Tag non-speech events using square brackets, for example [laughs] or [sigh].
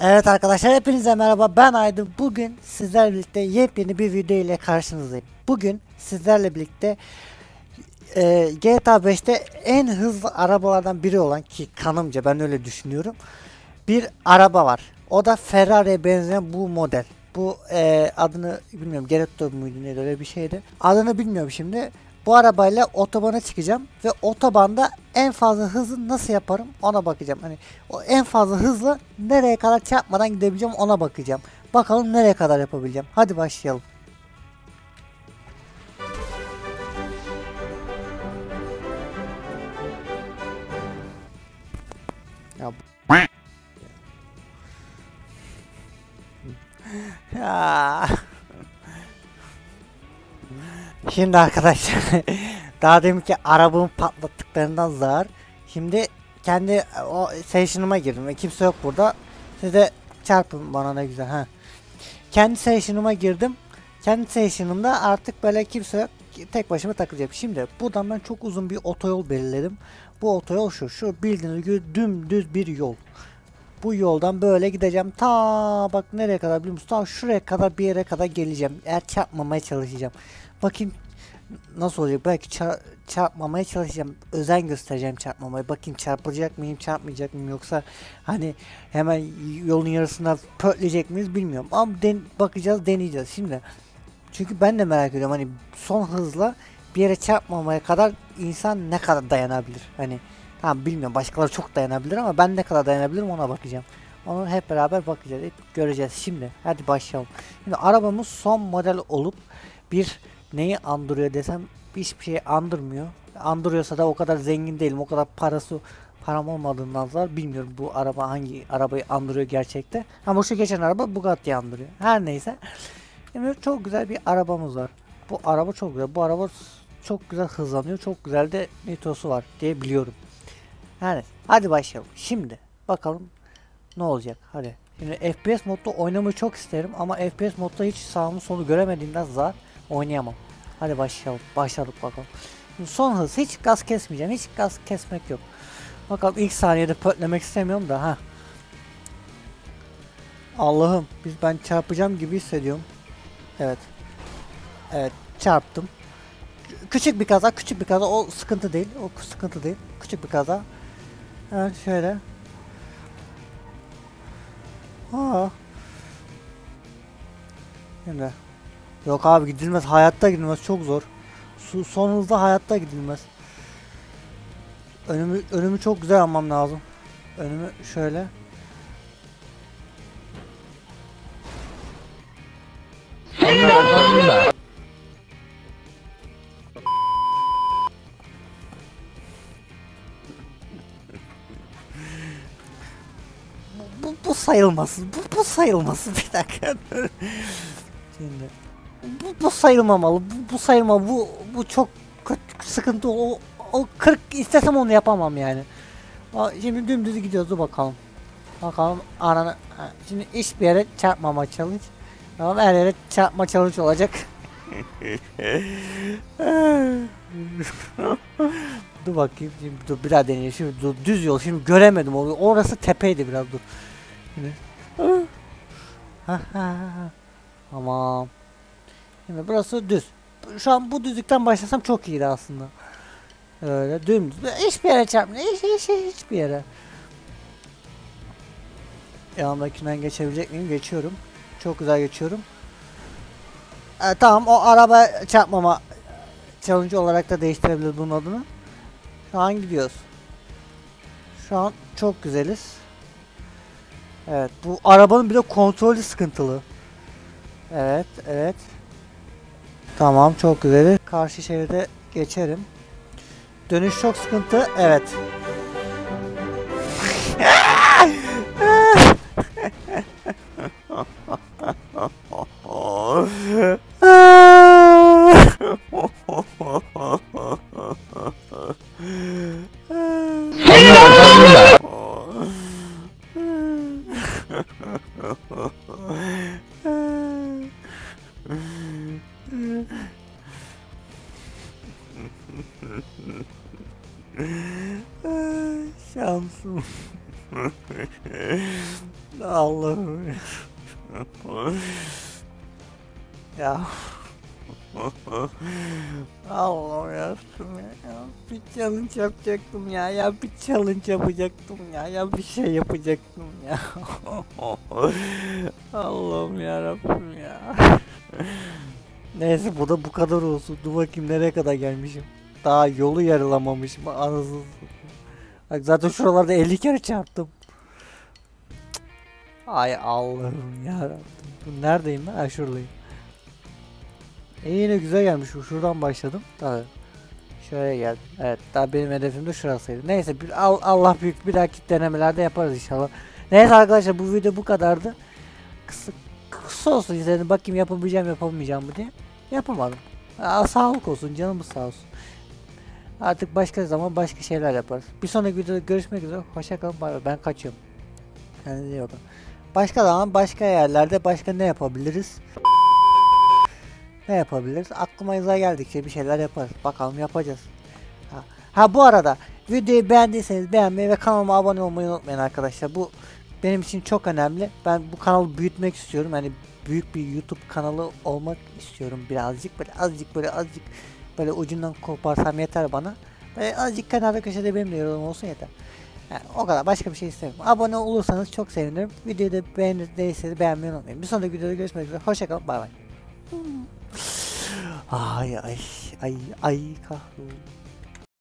Evet arkadaşlar hepinize merhaba ben Aydın. Bugün sizlerle birlikte yepyeni bir video ile karşınızdayım. Bugün sizlerle birlikte e, GTA 5'te en hızlı arabalardan biri olan ki kanımca ben öyle düşünüyorum. Bir araba var. O da Ferrari'ye benzeyen bu model. Bu e, adını bilmiyorum Geretto muydu neydi öyle bir şeydi. Adını bilmiyorum şimdi. Bu arabayla otobana çıkacağım ve otobanda en fazla hızı nasıl yaparım ona bakacağım. Hani o en fazla hızla nereye kadar çarpmadan gidebileceğim ona bakacağım. Bakalım nereye kadar yapabileceğim. Hadi başlayalım. Ya [laughs] Ya. Şimdi arkadaşlar [laughs] daha demin ki arabamı patlattıklarından zar. Şimdi kendi o station'ıma girdim ve kimse yok burada. Siz de çarpın bana ne güzel ha. Kendi station'ıma girdim. Kendi station'ımda artık böyle kimse yok. Tek başıma takılacağım. Şimdi buradan ben çok uzun bir otoyol belirledim. Bu otoyol şu. Şu bildiğiniz gibi dümdüz bir yol. Bu yoldan böyle gideceğim. Ta bak nereye kadar biliyor musun? Ta şuraya kadar bir yere kadar geleceğim. Eğer çarpmamaya çalışacağım. Bakayım nasıl olacak? Belki çar- çarpmamaya çalışacağım. Özen göstereceğim çarpmamaya. Bakayım çarpılacak mıyım, çarpmayacak mıyım yoksa hani hemen yolun yarısında pörtleyecek miyiz bilmiyorum. Ama den- bakacağız, deneyeceğiz şimdi. Çünkü ben de merak ediyorum hani son hızla bir yere çarpmamaya kadar insan ne kadar dayanabilir? Hani tamam bilmiyorum başkaları çok dayanabilir ama ben ne kadar dayanabilirim ona bakacağım. Onu hep beraber bakacağız, hep göreceğiz. Şimdi hadi başlayalım. Şimdi arabamız son model olup bir neyi andırıyor desem hiçbir şey andırmıyor. Andırıyorsa da o kadar zengin değilim. O kadar parası param olmadığından var. Bilmiyorum bu araba hangi arabayı andırıyor gerçekte. Ama şu geçen araba Bugatti andırıyor. Her neyse. Şimdi çok güzel bir arabamız var. Bu araba çok güzel. Bu araba çok güzel hızlanıyor. Çok güzel de nitosu var diye biliyorum. Yani hadi başlayalım. Şimdi bakalım ne olacak. Hadi. Şimdi FPS modda oynamayı çok isterim ama FPS modda hiç sağımı solu göremediğimden zar oynayamam. Hadi başlayalım. Başladık bakalım. Şimdi son hız. Hiç gaz kesmeyeceğim. Hiç gaz kesmek yok. Bakalım ilk saniyede pörtlemek istemiyorum da ha. Allah'ım biz ben çarpacağım gibi hissediyorum. Evet. Evet çarptım. Kü- Küçük bir kaza, küçük bir kaza. O sıkıntı değil. O sıkıntı değil. Küçük bir kaza. Evet şöyle. Aa. Şimdi. Yok abi gidilmez. Hayatta gidilmez. Çok zor. Su, son hızda hayatta gidilmez. Önümü, önümü çok güzel almam lazım. Önümü şöyle. Sayılmasın. Bu, bu sayılmasın. [laughs] Bir dakika. Şimdi. Bu, bu sayılmamalı. Bu, bu sayılma. Bu, bu çok kötü, sıkıntı. O, o 40 istesem onu yapamam yani. Şimdi dümdüz gidiyoruz. Dur bakalım. Bakalım ananı. ha, Şimdi hiçbir yere çarpmama challenge. Tamam her yere çarpma challenge olacak. [laughs] dur bakayım. Şimdi dur bir daha deneyeyim. Şimdi dur, düz yol. Şimdi göremedim. O- Orası tepeydi biraz dur. Ha. Tamam. Şimdi burası düz. Şu an bu düzlükten başlasam çok iyiydi aslında. Öyle dümdüz. Hiçbir yere çarpmıyor. Hiç, hiç, hiç, hiçbir yere. Yanımdakinden geçebilecek miyim? Geçiyorum. Çok güzel geçiyorum. E, tamam o araba çarpmama challenge olarak da değiştirebiliriz bunun adını. Şu an gidiyoruz. Şu an çok güzeliz. Evet bu arabanın bir de kontrolü sıkıntılı. Evet evet. Tamam çok güzel. Karşı şeride geçerim. Dönüş çok sıkıntı. Evet. [laughs] Şansım. Allah Allah'ım. ya. Allah'ım ya. ya. Bir challenge yapacaktım ya. Ya bir challenge yapacaktım ya. Ya bir şey yapacaktım ya. Allah'ım ya Rabbim ya. Neyse bu da bu kadar olsun. Dur bakayım nereye kadar gelmişim. Daha yolu yarılamamışım. Anasını. Bak zaten şuralarda 50 kere çarptım. Ay Allah'ım ya. Neredeyim ben? Ha şuradayım. E yine güzel gelmiş. Şuradan başladım. Tabii. Şöyle geldim. Evet daha benim hedefim de şurasıydı. Neyse bir, Al- Allah büyük bir dahaki denemelerde yaparız inşallah. Neyse arkadaşlar bu video bu kadardı. Kısa, kısa olsun izledim. Bakayım yapabileceğim yapamayacağım mı diye. Yapamadım. Aa, sağlık olsun canımız sağ olsun. Artık başka zaman başka şeyler yaparız. Bir sonraki videoda görüşmek üzere. Hoşçakalın. Ben kaçıyorum. Kendinize iyi bakın. Başka zaman başka yerlerde başka ne yapabiliriz? Ne yapabiliriz? Aklıma izah geldikçe bir şeyler yaparız. Bakalım yapacağız. Ha, ha bu arada videoyu beğendiyseniz beğenmeyi ve kanalıma abone olmayı unutmayın arkadaşlar. Bu benim için çok önemli. Ben bu kanalı büyütmek istiyorum. Yani büyük bir YouTube kanalı olmak istiyorum birazcık. Böyle azıcık böyle azıcık böyle ucundan koparsam yeter bana. Böyle azıcık kenarda köşede benim de yorumum olsun yeter. Yani o kadar başka bir şey istemiyorum. Abone olursanız çok sevinirim. Videoyu da beğendiyseniz beğenmeyi unutmayın. Bir sonraki videoda görüşmek üzere. Hoşçakalın. Bay bay. Ay ay ay ay kahrolsun.